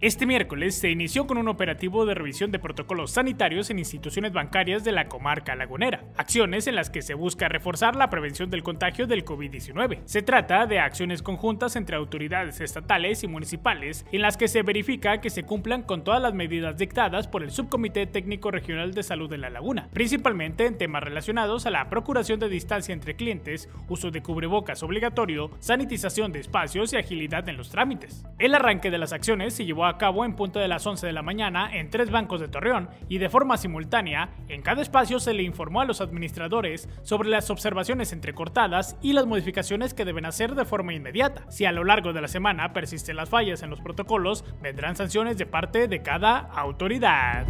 Este miércoles se inició con un operativo de revisión de protocolos sanitarios en instituciones bancarias de la comarca lagunera, acciones en las que se busca reforzar la prevención del contagio del COVID-19. Se trata de acciones conjuntas entre autoridades estatales y municipales en las que se verifica que se cumplan con todas las medidas dictadas por el Subcomité Técnico Regional de Salud de la Laguna, principalmente en temas relacionados a la procuración de distancia entre clientes, uso de cubrebocas obligatorio, sanitización de espacios y agilidad en los trámites. El arranque de las acciones se llevó a a cabo en punto de las 11 de la mañana en tres bancos de Torreón y de forma simultánea, en cada espacio se le informó a los administradores sobre las observaciones entrecortadas y las modificaciones que deben hacer de forma inmediata. Si a lo largo de la semana persisten las fallas en los protocolos, vendrán sanciones de parte de cada autoridad.